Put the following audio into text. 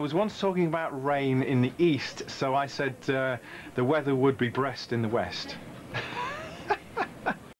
I was once talking about rain in the east, so I said uh, the weather would be breast in the west.